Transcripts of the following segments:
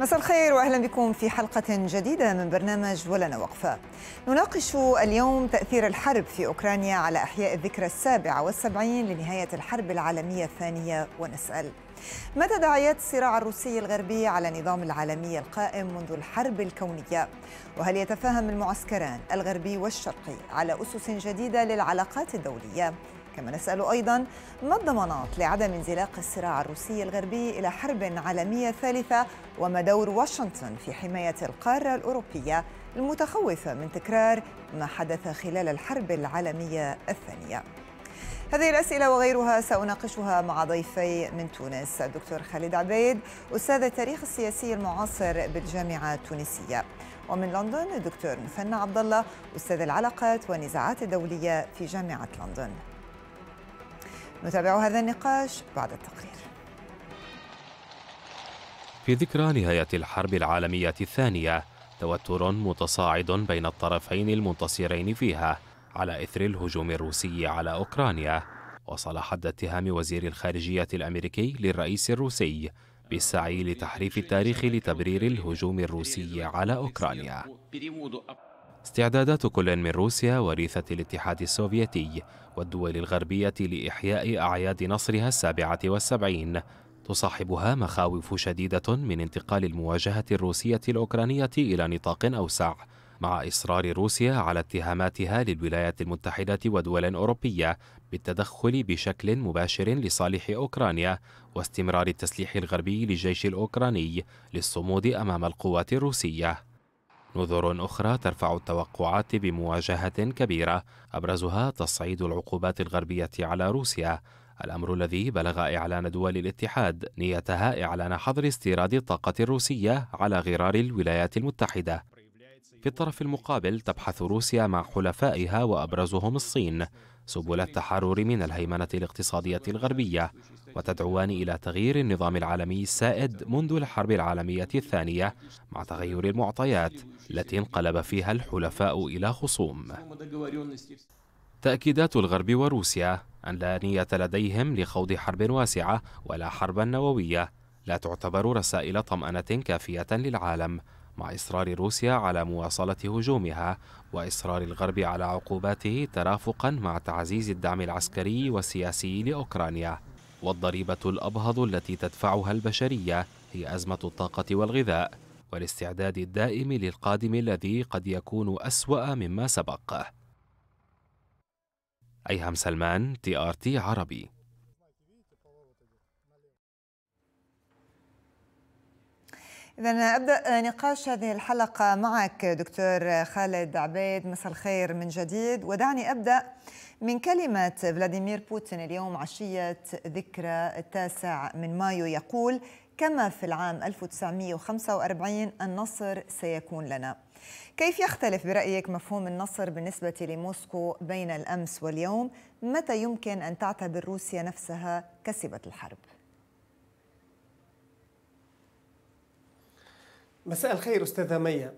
مساء الخير وأهلا بكم في حلقة جديدة من برنامج ولنا وقفة. نناقش اليوم تأثير الحرب في أوكرانيا على أحياء الذكرى السابعة والسبعين لنهاية الحرب العالمية الثانية ونسأل مدى دعايات الصراع الروسي الغربي على النظام العالمي القائم منذ الحرب الكونية؟ وهل يتفاهم المعسكران الغربي والشرقي على أسس جديدة للعلاقات الدولية؟ كما نسأل أيضا ما الضمانات لعدم انزلاق الصراع الروسي الغربي إلى حرب عالمية ثالثة وما دور واشنطن في حماية القارة الأوروبية المتخوفة من تكرار ما حدث خلال الحرب العالمية الثانية. هذه الأسئلة وغيرها سأناقشها مع ضيفي من تونس الدكتور خالد عبيد أستاذ التاريخ السياسي المعاصر بالجامعة التونسية. ومن لندن الدكتور مثنى عبد الله أستاذ العلاقات والنزاعات الدولية في جامعة لندن. نتابع هذا النقاش بعد التقرير. في ذكرى نهاية الحرب العالمية الثانية توتر متصاعد بين الطرفين المنتصرين فيها على إثر الهجوم الروسي على أوكرانيا وصل حد اتهام وزير الخارجية الأمريكي للرئيس الروسي بالسعي لتحريف التاريخ لتبرير الهجوم الروسي على أوكرانيا. استعدادات كل من روسيا وريثة الاتحاد السوفيتي والدول الغربية لإحياء أعياد نصرها السابعة والسبعين. تصاحبها مخاوف شديدة من انتقال المواجهة الروسية الأوكرانية إلى نطاق أوسع مع إصرار روسيا على اتهاماتها للولايات المتحدة ودول أوروبية بالتدخل بشكل مباشر لصالح أوكرانيا واستمرار التسليح الغربي للجيش الأوكراني للصمود أمام القوات الروسية. نذر أخرى ترفع التوقعات بمواجهة كبيرة أبرزها تصعيد العقوبات الغربية على روسيا. الأمر الذي بلغ إعلان دول الاتحاد نيتها إعلان حظر استيراد الطاقة الروسية على غرار الولايات المتحدة. في الطرف المقابل تبحث روسيا مع حلفائها وأبرزهم الصين. سبل التحرر من الهيمنة الاقتصادية الغربية وتدعوان إلى تغيير النظام العالمي السائد منذ الحرب العالمية الثانية مع تغير المعطيات التي انقلب فيها الحلفاء إلى خصوم. تأكيدات الغرب وروسيا أن لا نية لديهم لخوض حرب واسعة ولا حربا نووية لا تعتبر رسائل طمأنة كافية للعالم مع إصرار روسيا على مواصلة هجومها وإصرار الغرب على عقوباته ترافقا مع تعزيز الدعم العسكري والسياسي لأوكرانيا. والضريبة الأبهض التي تدفعها البشرية هي أزمة الطاقة والغذاء والاستعداد الدائم للقادم الذي قد يكون أسوأ مما سبق. أيهم سلمان تي آر تي عربي. إذا أبدأ نقاش هذه الحلقة معك دكتور خالد عبيد مساء الخير من جديد ودعني أبدأ من كلمة فلاديمير بوتين اليوم عشية ذكرى التاسع من مايو يقول كما في العام 1945 النصر سيكون لنا كيف يختلف برأيك مفهوم النصر بالنسبة لموسكو بين الأمس واليوم؟ متى يمكن أن تعتبر روسيا نفسها كسبت الحرب؟ مساء الخير أستاذة ميا.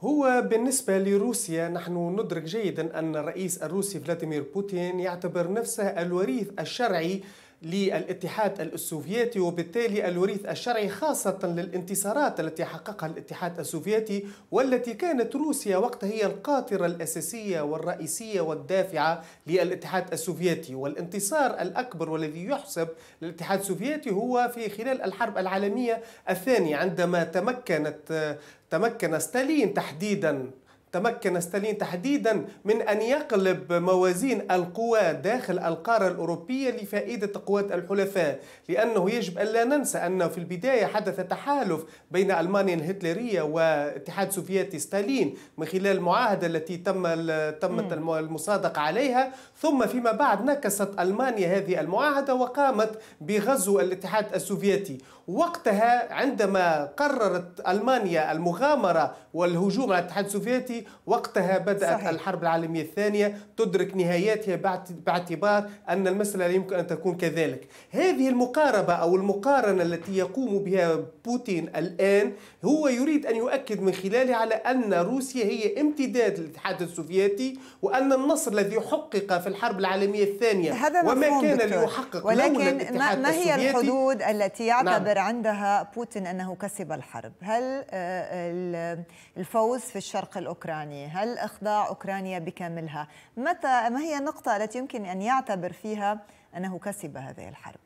هو بالنسبة لروسيا نحن ندرك جيدا أن الرئيس الروسي فلاديمير بوتين يعتبر نفسه الوريث الشرعي للاتحاد السوفيتي وبالتالي الوريث الشرعي خاصة للانتصارات التي حققها الاتحاد السوفيتي والتي كانت روسيا وقتها هي القاطرة الأساسية والرئيسية والدافعة للاتحاد السوفيتي. والانتصار الأكبر والذي يحسب للاتحاد السوفيتي هو في خلال الحرب العالمية الثانية عندما تمكنت تمكن ستالين تحديدا تمكن ستالين تحديدا من أن يقلب موازين القوى داخل القارة الأوروبية لفائدة قوات الحلفاء لأنه يجب أن لا ننسى أنه في البداية حدث تحالف بين ألمانيا الهتلرية والاتحاد السوفيتي ستالين من خلال المعاهدة التي تم تمت المصادقة عليها ثم فيما بعد نكثت ألمانيا هذه المعاهدة وقامت بغزو الاتحاد السوفيتي وقتها عندما قررت ألمانيا المغامرة والهجوم على الاتحاد السوفيتي وقتها بدأت صحيح. الحرب العالمية الثانية تدرك نهاياتها باعتبار أن المسألة لا يمكن أن تكون كذلك هذه المقاربة أو المقارنة التي يقوم بها بوتين الآن هو يريد أن يؤكد من خلالها على أن روسيا هي امتداد للاتحاد السوفيتي وأن النصر الذي حقق في الحرب العالمية الثانية هذا وما كان ليحقق ولكن ما, ما هي الحدود التي يعتبر نعم. عندها بوتين أنه كسب الحرب. هل آه، الفوز في الشرق الأوكراني هل إخضاع أوكرانيا بكاملها؟ متى ما هي النقطة التي يمكن أن يعتبر فيها أنه كسب هذه الحرب؟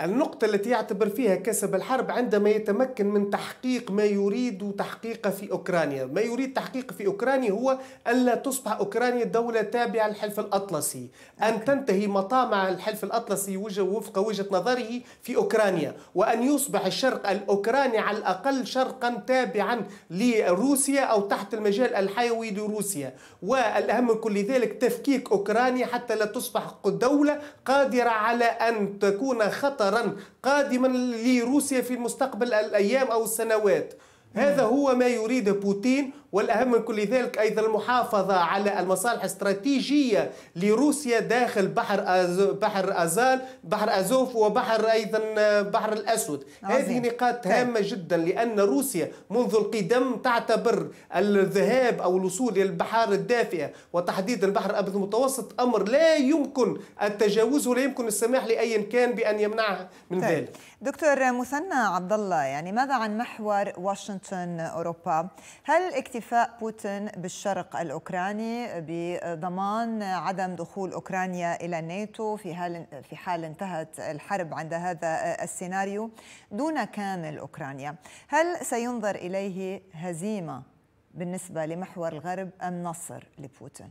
النقطة التي يعتبر فيها كسب الحرب عندما يتمكن من تحقيق ما يريد تحقيقه في أوكرانيا. ما يريد تحقيقه في أوكرانيا هو أن لا تصبح أوكرانيا دولة تابعة للحلف الأطلسي. أن تنتهي مطامع الحلف الأطلسي وفق وجهة نظره في أوكرانيا. وأن يصبح الشرق الأوكراني على الأقل شرقا تابعا لروسيا أو تحت المجال الحيوي لروسيا. والأهم من كل ذلك تفكيك أوكرانيا حتى لا تصبح دولة قادرة على أن تكون خطر خطرا قادما لروسيا في المستقبل الأيام أو السنوات. هذا هو ما يريد بوتين والأهم من كل ذلك أيضا المحافظة على المصالح الاستراتيجية لروسيا داخل بحر بحر أزال بحر أزوف وبحر أيضا بحر الأسود عظيم. هذه نقاط طيب. هامة جدا لأن روسيا منذ القدم تعتبر الذهاب أو الوصول إلى البحار الدافئة وتحديدا البحر الأبيض المتوسط أمر لا يمكن التجاوز ولا يمكن السماح لأي كان بأن يمنعها من طيب. ذلك دكتور مثنى عبد الله يعني ماذا عن محور واشنطن أوروبا هل اكتفاء اكتفاء بوتين بالشرق الأوكراني بضمان عدم دخول أوكرانيا إلى الناتو في حال في حال انتهت الحرب عند هذا السيناريو دون كامل أوكرانيا هل سينظر إليه هزيمة بالنسبة لمحور الغرب أم نصر لبوتين؟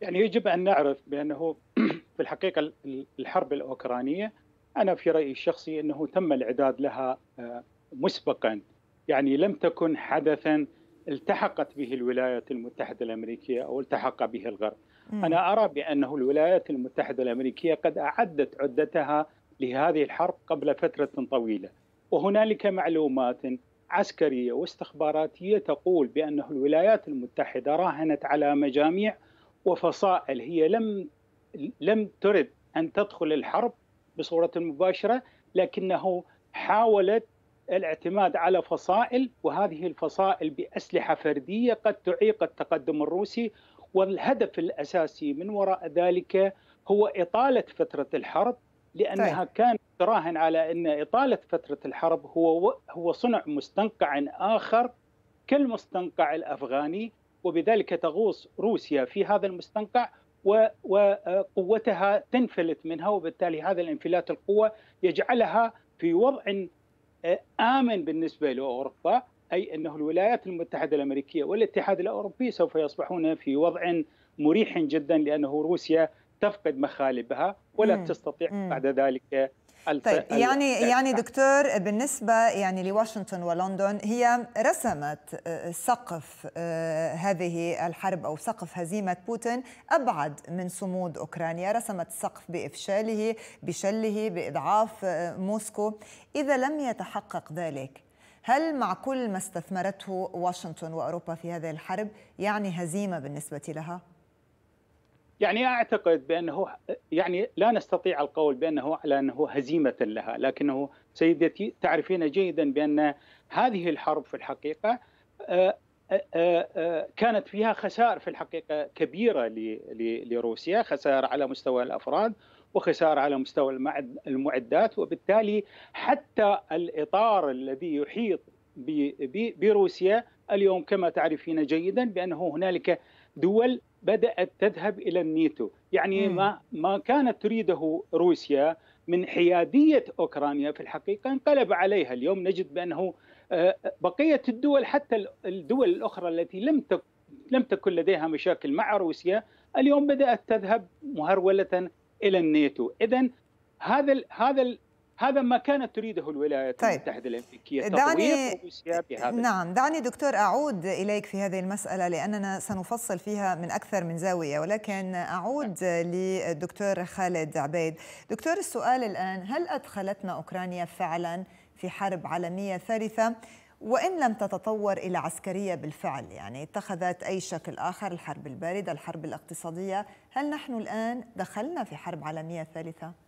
يعني يجب أن نعرف بأنه في الحقيقة الحرب الأوكرانية أنا في رأيي الشخصي أنه تم الإعداد لها آه، مسبقا يعني لم تكن حدثا التحقت به الولايات المتحدة الأمريكية أو التحق به الغرب م. أنا أرى بأنه الولايات المتحدة الأمريكية قد أعدت عدتها لهذه الحرب قبل فترة طويلة وهنالك معلومات عسكرية واستخباراتية تقول بأنه الولايات المتحدة راهنت على مجاميع وفصائل هي لم لم ترد أن تدخل الحرب بصورة مباشرة لكنه حاولت الاعتماد على فصائل وهذه الفصائل بأسلحة فردية قد تعيق التقدم الروسي والهدف الأساسي من وراء ذلك هو إطالة فترة الحرب لأنها طيب. كانت تراهن على أن إطالة فترة الحرب هو هو صنع مستنقع آخر كالمستنقع الأفغاني وبذلك تغوص روسيا في هذا المستنقع وقوتها تنفلت منها وبالتالي هذا الانفلات القوة يجعلها في وضع آمن بالنسبة لأوروبا أي أنه الولايات المتحدة الأمريكية والاتحاد الأوروبي سوف يصبحون في وضع مريح جدا لأنه روسيا تفقد مخالبها ولا مم. تستطيع مم. بعد ذلك طيب يعني يعني دكتور بالنسبة يعني لواشنطن ولندن هي رسمت آه، سقف آه، هذه الحرب أو سقف هزيمة بوتين أبعد من صمود أوكرانيا. رسمت السقف بإفشاله بشله بإضعاف آه، موسكو. إذا لم يتحقق ذلك هل مع كل ما استثمرته واشنطن وأوروبا في هذه الحرب يعني هزيمة بالنسبة لها؟ يعني أعتقد بأنه يعني لا نستطيع القول بأنه على أنه هزيمة لها، لكنه سيدتي تعرفين جيدا بأن هذه الحرب في الحقيقة آه، آه، آه، كانت فيها خسائر في الحقيقة كبيرة لروسيا، خسائر على مستوى الأفراد وخسائر على مستوى المعدات وبالتالي حتى الإطار الذي يحيط بروسيا اليوم كما تعرفين جيدا بأنه هنالك دول بدأت تذهب إلى النيتو يعني ما ما كانت تريده روسيا من حيادية أوكرانيا في الحقيقة انقلب عليها. اليوم نجد بأنه آه، بقية الدول حتى الدول الأخرى التي لم لم تكن لديها مشاكل مع روسيا اليوم بدأت تذهب مهرولة إلى الناتو. اذا هذا هذا هذا ما كانت تريده الولايات طيب. المتحدة الأمريكية دعني بهذا نعم دعني دكتور أعود إليك في هذه المسألة لأننا سنفصل فيها من أكثر من زاوية ولكن أعود للدكتور خالد عبيد دكتور السؤال الآن هل أدخلتنا أوكرانيا فعلا في حرب عالمية ثالثة وإن لم تتطور إلى عسكرية بالفعل يعني اتخذت أي شكل آخر الحرب الباردة الحرب الاقتصادية هل نحن الآن دخلنا في حرب عالمية ثالثة؟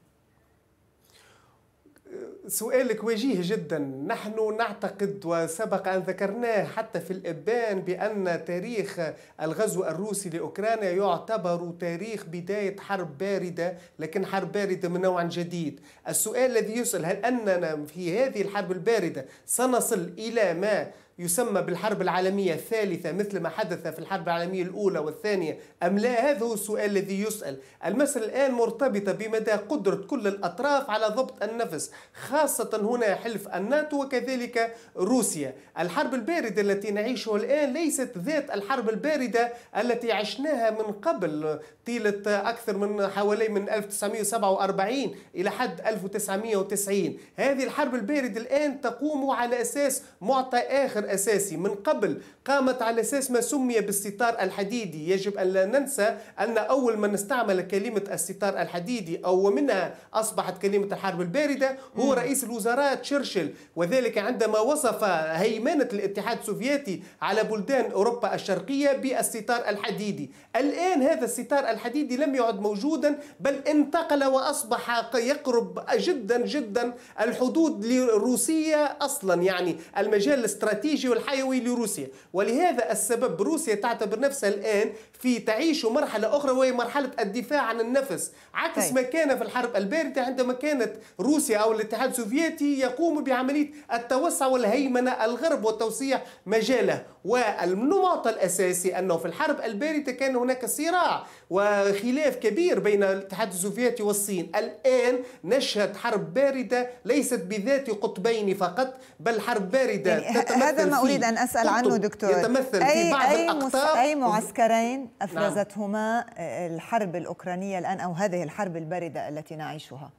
سؤالك وجيه جدا. نحن نعتقد وسبق أن ذكرناه حتى في الإبان بأن تاريخ الغزو الروسي لأوكرانيا يعتبر تاريخ بداية حرب باردة لكن حرب باردة من نوع جديد. السؤال الذي يسأل هل أننا في هذه الحرب الباردة سنصل إلى ما يسمى بالحرب العالمية الثالثة مثل ما حدث في الحرب العالمية الأولى والثانية. أم لا؟ هذا هو السؤال الذي يسأل. المسألة الآن مرتبطة بمدى قدرة كل الأطراف على ضبط النفس خاصة هنا حلف الناتو وكذلك روسيا. الحرب الباردة التي نعيشها الآن ليست ذات الحرب الباردة التي عشناها من قبل طيلة أكثر من حوالي من 1947 إلى حد 1990 هذه الحرب الباردة الآن تقوم على أساس معطى آخر أساسي من قبل قامت على أساس ما سمي بالستار الحديدي. يجب أن لا ننسى أن أول من استعمل كلمة الستار الحديدي أو ومنها أصبحت كلمة الحرب الباردة هو رئيس الوزراء تشرشل. وذلك عندما وصف هيمنة الاتحاد السوفيتي على بلدان أوروبا الشرقية بالستار الحديدي. الآن هذا الستار الحديدي لم يعد موجودا بل انتقل وأصبح يقرب جدا جدا الحدود الروسية أصلا. يعني المجال الاستراتيجي والحيوي لروسيا. ولهذا السبب روسيا تعتبر نفسها الآن في تعيش مرحلة أخرى وهي مرحلة الدفاع عن النفس. عكس طيب. ما كان في الحرب الباردة عندما كانت روسيا أو الاتحاد السوفيتي يقوم بعملية التوسع والهيمنة الغرب وتوسيع مجاله. والنمط الأساسي أنه في الحرب الباردة كان هناك صراع وخلاف كبير بين الاتحاد السوفيتي والصين. الآن نشهد حرب باردة ليست بذات قطبين فقط بل حرب باردة يعني هذا ما أريد أن أسأل عنه دكتور. يتمثل أي في بعض أي أي معسكرين؟ أفرزتهما نعم. الحرب الأوكرانية الآن أو هذه الحرب الباردة التي نعيشها.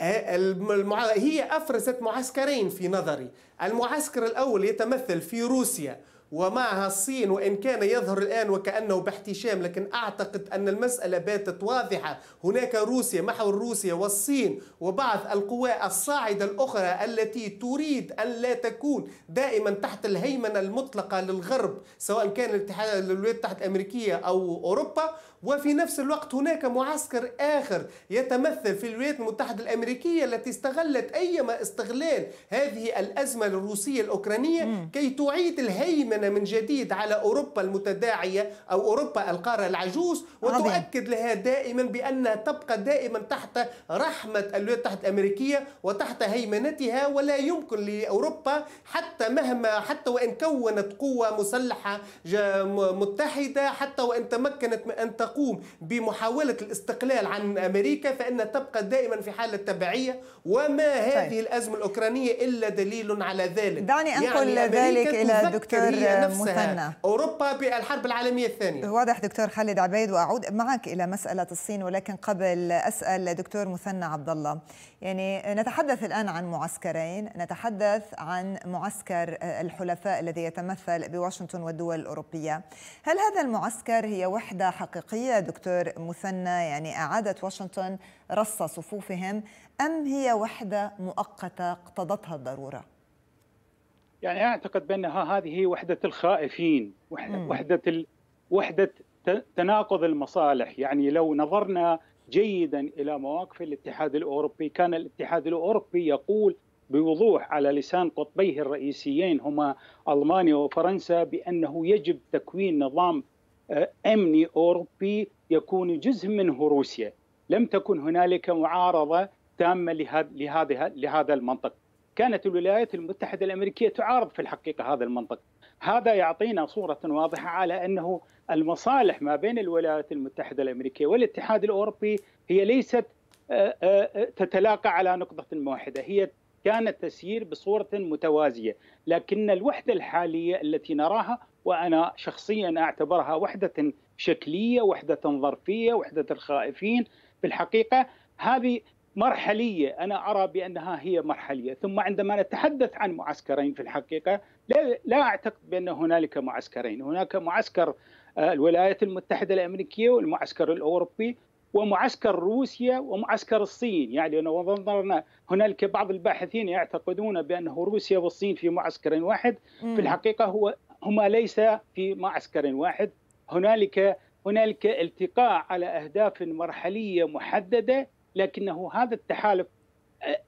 المع... هي أفرزت معسكرين في نظري. المعسكر الأول يتمثل في روسيا. ومعها الصين وإن كان يظهر الآن وكأنه باحتشام لكن أعتقد أن المسألة باتت واضحة. هناك روسيا محور روسيا والصين وبعض القوى الصاعدة الأخرى التي تريد أن لا تكون دائما تحت الهيمنة المطلقة للغرب سواء كان الاتحاد الولايات المتحدة الأمريكية أو أوروبا. وفي نفس الوقت هناك معسكر آخر يتمثل في الولايات المتحدة الأمريكية التي استغلت أيما استغلال هذه الأزمة الروسية الأوكرانية كي تعيد الهيمنة من جديد على أوروبا المتداعية أو أوروبا القارة العجوز وتؤكد لها دائما بأنها تبقى دائما تحت رحمة الولايات المتحدة الأمريكية وتحت هيمنتها ولا يمكن لأوروبا حتى مهما حتى وإن كونت قوة مسلحة متحدة حتى وإن تمكنت من أن تقوم بمحاولة الاستقلال عن أمريكا فإنها تبقى دائما في حالة تبعية. وما هذه طيب. الأزمة الأوكرانية إلا دليل على ذلك. دعني أنقل يعني ذلك إلى دكتور مثنى. أوروبا بالحرب العالمية الثانية. واضح دكتور خالد عبيد وأعود معك إلى مسألة الصين ولكن قبل أسأل دكتور مثنى عبد الله. يعني نتحدث الآن عن معسكرين نتحدث عن معسكر الحلفاء الذي يتمثل بواشنطن والدول الأوروبية. هل هذا المعسكر هي وحدة حقيقية دكتور مثنى يعني أعادت واشنطن رص صفوفهم. أم هي وحدة مؤقتة اقتضتها الضرورة؟ يعني أعتقد بأنها هذه هي وحدة الخائفين وحدة ال... وحدة تناقض المصالح. يعني لو نظرنا جيدا إلى مواقف الاتحاد الأوروبي كان الاتحاد الأوروبي يقول بوضوح على لسان قطبيه الرئيسيين هما ألمانيا وفرنسا بأنه يجب تكوين نظام امني أوروبي يكون جزء منه روسيا. لم تكن هنالك معارضة تامة لهذا لهذا المنطق. كانت الولايات المتحدة الأمريكية تعارض في الحقيقة هذا المنطق. هذا يعطينا صورة واضحة على أنه المصالح ما بين الولايات المتحدة الأمريكية والاتحاد الأوروبي هي ليست آه، آه، تتلاقى على نقطة واحدة. هي كانت تسير بصورة متوازية. لكن الوحدة الحالية التي نراها وأنا شخصيا أعتبرها وحدة شكلية وحدة ظرفية وحدة الخائفين. في الحقيقة هذه مرحلية أنا أرى بأنها هي مرحلية. ثم عندما نتحدث عن معسكرين في الحقيقة لا, لا أعتقد بأن هنالك معسكرين. هناك معسكر الولايات المتحدة الأمريكية والمعسكر الأوروبي ومعسكر روسيا ومعسكر الصين. يعني لو نظرنا هنالك بعض الباحثين يعتقدون بأنه روسيا والصين في معسكر واحد. في الحقيقة هو هما ليس في معسكر واحد. هنالك هنالك التقاء على أهداف مرحلية محددة لكنه هذا التحالف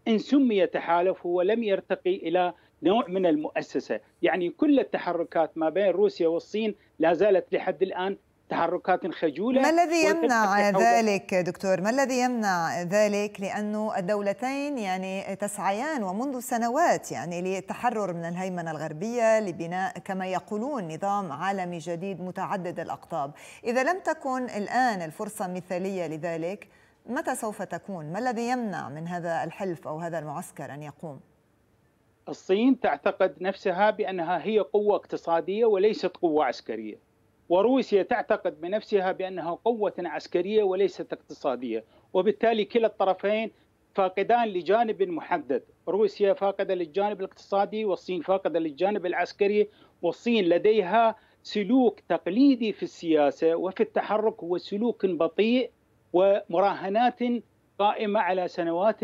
إن سمي تحالف هو لم يرتقي إلى نوع من المؤسسة. يعني كل التحركات ما بين روسيا والصين لا زالت لحد الآن تحركات خجولة ما الذي يمنع ذلك دكتور؟ ما الذي يمنع ذلك؟ لأنه الدولتين يعني تسعيان ومنذ سنوات يعني للتحرر من الهيمنة الغربية لبناء كما يقولون نظام عالمي جديد متعدد الأقطاب إذا لم تكن الآن الفرصة مثالية لذلك متى سوف تكون؟ ما الذي يمنع من هذا الحلف أو هذا المعسكر أن يقوم؟ الصين تعتقد نفسها بأنها هي قوة اقتصادية وليست قوة عسكرية وروسيا تعتقد بنفسها بأنها قوة عسكرية وليست اقتصادية وبالتالي كلا الطرفين فاقدان لجانب محدد. روسيا فاقدة للجانب الاقتصادي والصين فاقدة للجانب العسكري والصين لديها سلوك تقليدي في السياسة وفي التحرك هو سلوك بطيء ومراهنات قائمة على سنوات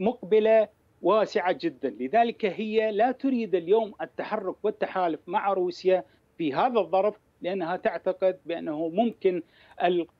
مقبلة واسعة جدا. لذلك هي لا تريد اليوم التحرك والتحالف مع روسيا في هذا الظرف لأنها تعتقد بأنه ممكن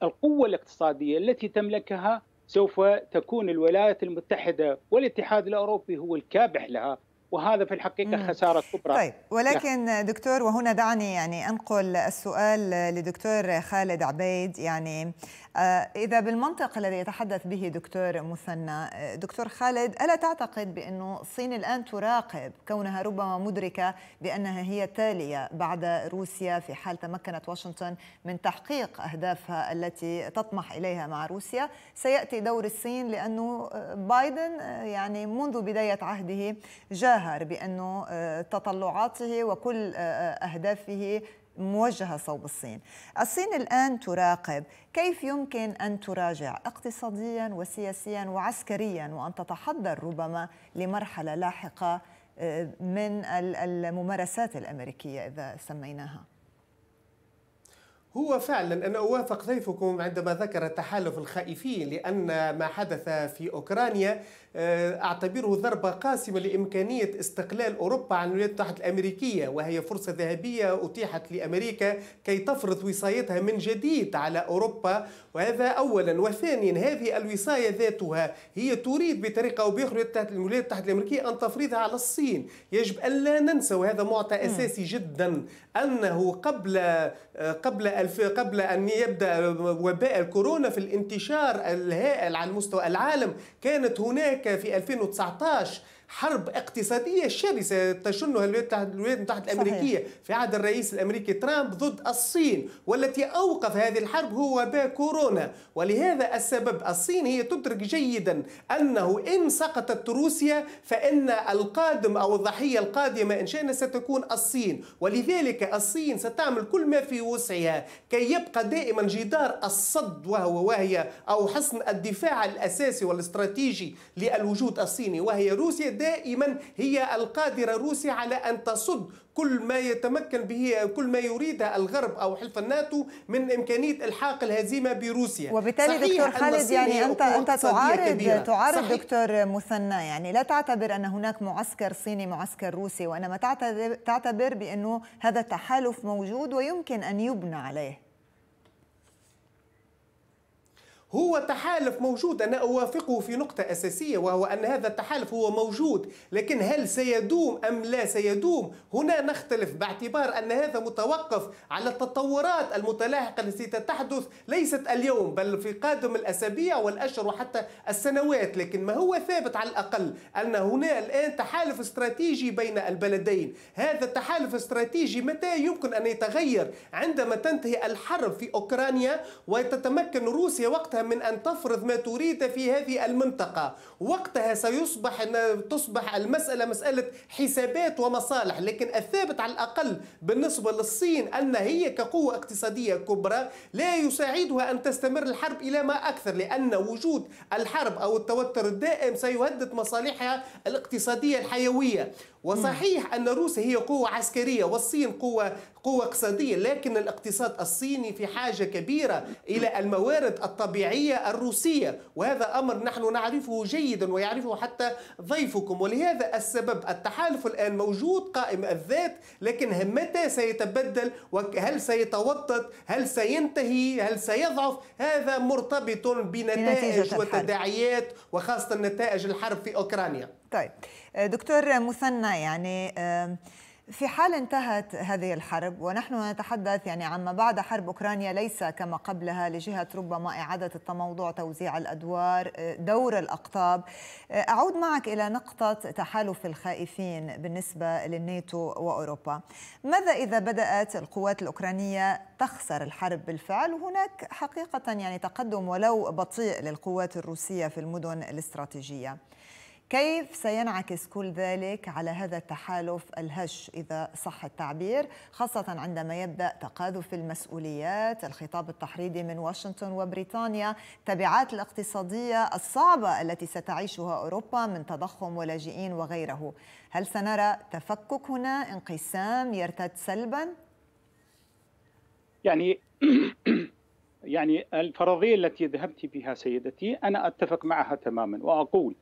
القوة الاقتصادية التي تملكها سوف تكون الولايات المتحدة والاتحاد الأوروبي هو الكابح لها وهذا في الحقيقة. خسارة كبرى طيب ولكن يعني. دكتور وهنا دعني يعني أنقل السؤال لدكتور خالد عبيد يعني آه، إذا بالمنطق الذي يتحدث به دكتور مثنى آه، دكتور خالد ألا تعتقد بأنه الصين الآن تراقب كونها ربما مدركة بأنها هي التاليه بعد روسيا في حال تمكنت واشنطن من تحقيق أهدافها التي تطمح إليها مع روسيا؟ سيأتي دور الصين لأنه آه، بايدن يعني منذ بداية عهده جاهر بأنه تطلعاته وكل أهدافه موجهة صوب الصين. الصين الآن تراقب كيف يمكن أن تراجع اقتصاديا وسياسيا وعسكريا وأن تتحضر ربما لمرحلة لاحقة من الممارسات الأمريكية إذا سميناها. هو فعلا أنا أوافق ضيفكم عندما ذكر تحالف الخائفين لأن ما حدث في أوكرانيا آه، أعتبره ضربة قاسمة لإمكانية استقلال أوروبا عن الولايات المتحدة الأمريكية وهي فرصة ذهبية أتيحت لأمريكا كي تفرض وصايتها من جديد على أوروبا. وهذا أولا. وثانيا هذه الوصاية ذاتها هي تريد بطريقة أو بأخرى الولايات المتحدة الأمريكية أن تفرضها على الصين. يجب أن لا ننسى وهذا معطى أساسي جدا أنه قبل آه، قبل قبل أن يبدأ وباء الكورونا في الانتشار الهائل على مستوى العالم. كانت هناك في 2019 حرب اقتصادية شرسة تشنها الولايات المتحدة الأمريكية صحيح. في عهد الرئيس الأمريكي ترامب ضد الصين والتي أوقف هذه الحرب هو وباء كورونا ولهذا السبب الصين هي تدرك جيدا أنه إن سقطت روسيا فإن القادم أو الضحية القادمة إن شاء ستكون الصين ولذلك الصين ستعمل كل ما في وسعها كي يبقى دائما جدار الصد وهو وهي أو حصن الدفاع الأساسي والإستراتيجي للوجود الصيني وهي روسيا دائما هي القادرة روسيا على أن تصد كل ما يتمكن به كل ما يريده الغرب أو حلف الناتو من إمكانية إلحاق الهزيمة بروسيا وبالتالي دكتور خالد يعني انت أنت تعارض كبيرة. تعارض صحيح. دكتور مثنى يعني لا تعتبر أن هناك معسكر صيني معسكر روسي وإنما تعتبر بأنه هذا التحالف موجود ويمكن أن يبنى عليه هو تحالف موجود. أنا أوافقه في نقطة أساسية وهو أن هذا التحالف هو موجود. لكن هل سيدوم أم لا سيدوم؟ هنا نختلف باعتبار أن هذا متوقف على التطورات المتلاحقة التي تحدث ليست اليوم بل في قادم الأسابيع والأشهر وحتى السنوات. لكن ما هو ثابت على الأقل؟ أن هنا الآن تحالف استراتيجي بين البلدين. هذا التحالف الاستراتيجي متى يمكن أن يتغير؟ عندما تنتهي الحرب في أوكرانيا وتتمكن روسيا وقتها من أن تفرض ما تريد في هذه المنطقة. وقتها سيصبح تصبح المسألة مسألة حسابات ومصالح لكن الثابت على الأقل بالنسبة للصين أن هي كقوة اقتصادية كبرى لا يساعدها أن تستمر الحرب إلى ما أكثر لأن وجود الحرب أو التوتر الدائم سيهدد مصالحها الاقتصادية الحيوية. وصحيح أن روسيا هي قوة عسكرية والصين قوة قوة اقتصادية لكن الاقتصاد الصيني في حاجة كبيرة إلى الموارد الطبيعية الروسية وهذا أمر نحن نعرفه جيدا ويعرفه حتى ضيفكم. ولهذا السبب التحالف الآن موجود قائم الذات لكن متى سيتبدل؟ وهل سيتوطد؟ هل سينتهي؟ هل سيضعف؟ هذا مرتبط بنتائج وتداعيات وخاصة نتائج الحرب في أوكرانيا. طيب. دكتور مثنى يعني في حال انتهت هذه الحرب ونحن نتحدث يعني عما بعد حرب أوكرانيا ليس كما قبلها لجهة ربما إعادة التموضع توزيع الأدوار دور الأقطاب أعود معك إلى نقطة تحالف الخائفين بالنسبة للناتو وأوروبا. ماذا إذا بدأت القوات الأوكرانية تخسر الحرب بالفعل؟ وهناك حقيقة يعني تقدم ولو بطيء للقوات الروسية في المدن الاستراتيجية. كيف سينعكس كل ذلك على هذا التحالف الهش إذا صح التعبير خاصة عندما يبدأ تقاذف المسؤوليات الخطاب التحريضي من واشنطن وبريطانيا تبعات الاقتصادية الصعبة التي ستعيشها أوروبا من تضخم ولاجئين وغيره هل سنرى تفكك هنا انقسام يرتد سلبا؟ يعني يعني الفرضية التي ذهبت بها سيدتي أنا أتفق معها تماما وأقول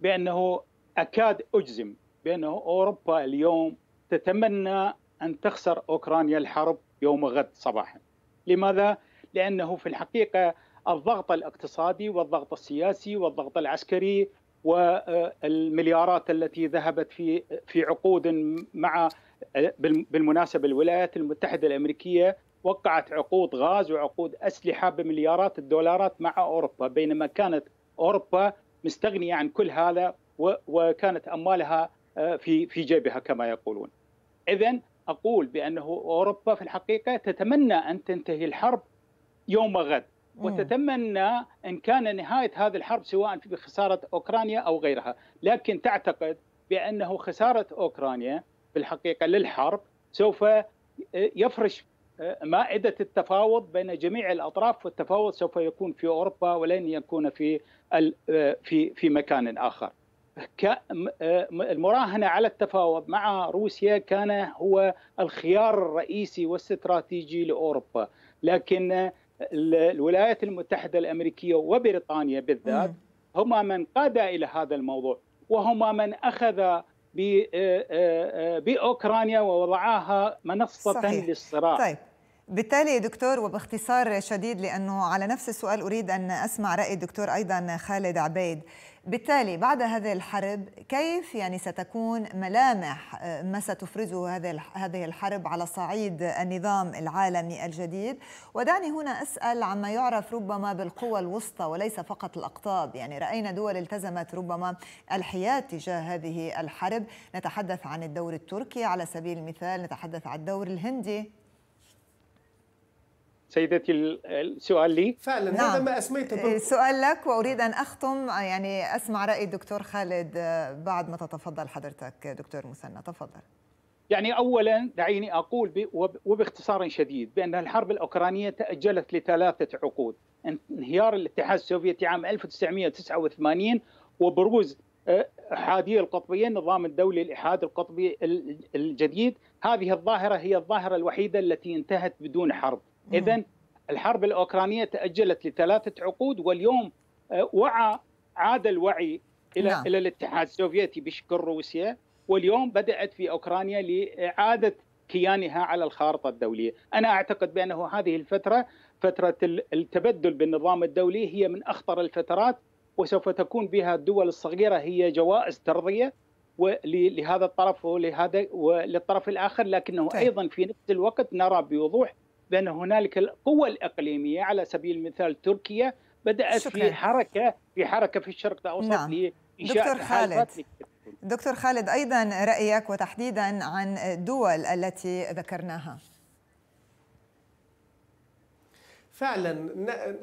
بأنه أكاد أجزم بأنه أوروبا اليوم تتمنى أن تخسر أوكرانيا الحرب يوم غد صباحا. لماذا؟ لأنه في الحقيقة الضغط الاقتصادي والضغط السياسي والضغط العسكري والمليارات التي ذهبت في في عقود مع بالمناسبة الولايات المتحدة الأمريكية وقعت عقود غاز وعقود أسلحة بمليارات الدولارات مع أوروبا بينما كانت أوروبا مستغنيه عن كل هذا وكانت أموالها آه، في في جيبها كما يقولون. اذا أقول بأنه أوروبا في الحقيقة تتمنى أن تنتهي الحرب يوم غد وتتمنى إن كان نهاية هذه الحرب سواء في خسارة أوكرانيا أو غيرها، لكن تعتقد بأنه خسارة أوكرانيا في الحقيقة للحرب سوف آه، يفرش آه، مائدة التفاوض بين جميع الأطراف والتفاوض سوف يكون في أوروبا ولن يكون في في في مكان آخر. المراهنة على التفاوض مع روسيا كان هو الخيار الرئيسي والاستراتيجي لأوروبا، لكن الولايات المتحدة الأمريكية وبريطانيا بالذات هما من قاد إلى هذا الموضوع وهما من أخذ بأوكرانيا ووضعاها منصة صحيح. للصراع طيب بالتالي دكتور وباختصار شديد لأنه على نفس السؤال أريد أن أسمع رأي الدكتور أيضا خالد عبيد. بالتالي بعد هذه الحرب كيف يعني ستكون ملامح آه، ما ستفرزه هذه هذه الحرب على صعيد النظام العالمي الجديد؟ ودعني هنا أسأل عما يعرف ربما بالقوى الوسطى وليس فقط الأقطاب. يعني رأينا دول التزمت ربما الحياد تجاه هذه الحرب. نتحدث عن الدور التركي على سبيل المثال نتحدث عن الدور الهندي. سيدتي السؤال لي. فعلا نعم. هذا ما اسميته السؤال لك وأريد أن أختم. يعني أسمع رأي الدكتور خالد بعد ما تتفضل حضرتك دكتور مثنى تفضل. يعني اولا دعيني أقول وباختصار شديد بأن الحرب الأوكرانية تأجلت لثلاثة عقود انهيار الاتحاد السوفيتي عام 1989 وبروز احادي القطبية النظام الدولي الإحادي القطبي الجديد. هذه الظاهرة هي الظاهرة الوحيدة التي انتهت بدون حرب. اذا الحرب الأوكرانية تأجلت لثلاثة عقود واليوم آه، وعى عاد الوعي إلى نعم. إلى الاتحاد السوفيتي بشكل روسيا واليوم بدأت في أوكرانيا لإعادة كيانها على الخارطة الدولية، أنا أعتقد بأنه هذه الفترة فترة التبدل بالنظام الدولي هي من أخطر الفترات وسوف تكون بها الدول الصغيرة هي جوائز ترضيه لهذا الطرف ولهذا وللطرف الآخر لكنه طيب. أيضا في نفس الوقت نرى بوضوح بأن هنالك القوى الإقليمية على سبيل المثال تركيا بدأت شكرا. في حركة في حركة في الشرق الأوسط نعم. دكتور خالد دكتور خالد أيضا رأيك وتحديدا عن الدول التي ذكرناها فعلا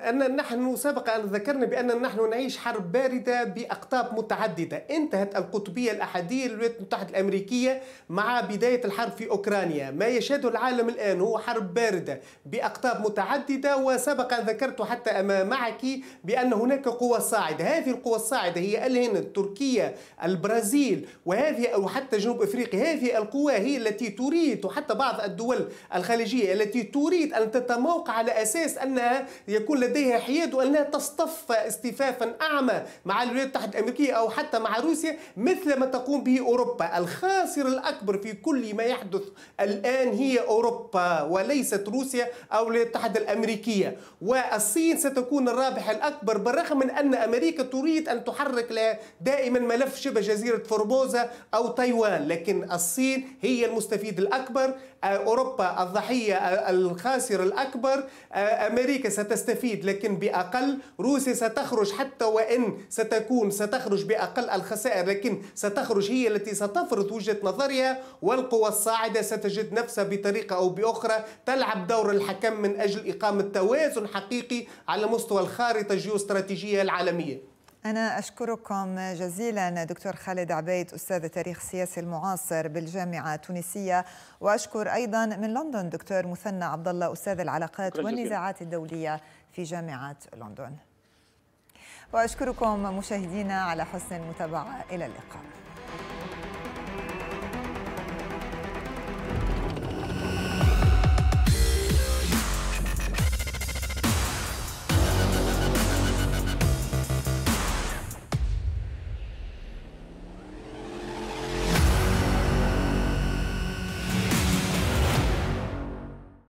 أن نحن سبق أن ذكرنا بأن نحن نعيش حرب باردة بأقطاب متعددة. انتهت القطبية الأحادية للولايات المتحدة الأمريكية مع بداية الحرب في أوكرانيا. ما يشهده العالم الآن هو حرب باردة بأقطاب متعددة وسبق أن ذكرت حتى معك بأن هناك قوى صاعدة. هذه القوى الصاعدة هي الهند تركيا البرازيل وهذه وحتى جنوب أفريقيا. هذه القوى هي التي تريد وحتى بعض الدول الخليجية التي تريد أن تتموقع على أساس أنها يكون لديها حياد وأنها تصطف اصطفافا أعمى مع الولايات المتحدة الأمريكية أو حتى مع روسيا مثل ما تقوم به أوروبا. الخاسر الأكبر في كل ما يحدث الآن هي أوروبا وليست روسيا أو الولايات المتحدة الأمريكية. والصين ستكون الرابح الأكبر بالرغم من أن أمريكا تريد أن تحرك لها دائما ملف شبه جزيرة فورموزا أو تايوان لكن الصين هي المستفيد الأكبر. أوروبا الضحية الخاسر الأكبر أمريكا ستستفيد لكن بأقل روسيا ستخرج حتى وإن ستكون ستخرج بأقل الخسائر لكن ستخرج هي التي ستفرض وجهة نظرها والقوى الصاعدة ستجد نفسها بطريقة أو بأخرى تلعب دور الحكم من أجل إقامة توازن حقيقي على مستوى الخارطة الجيوستراتيجية العالمية. أنا أشكركم جزيلا دكتور خالد عبيد أستاذ التاريخ السياسي المعاصر بالجامعة التونسية. وأشكر أيضا من لندن دكتور مثنى عبد الله أستاذ العلاقات والنزاعات الدولية في جامعة لندن. وأشكركم مشاهدينا على حسن المتابعة. إلى اللقاء.